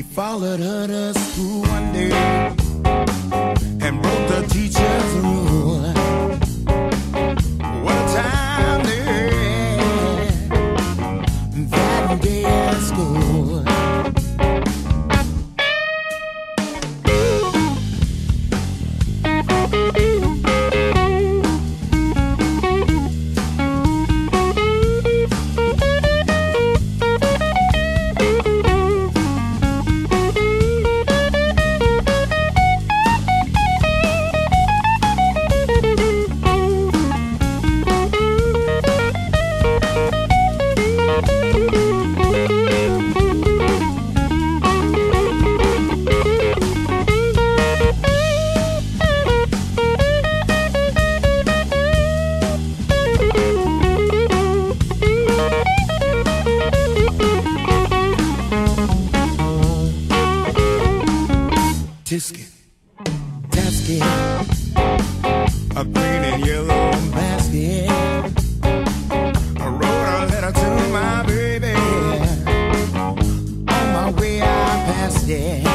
followed her to school one day and broke the teacher's Tisket. Tasket. A green and yellow basket. I wrote a letter to my baby. On my way, I passed it.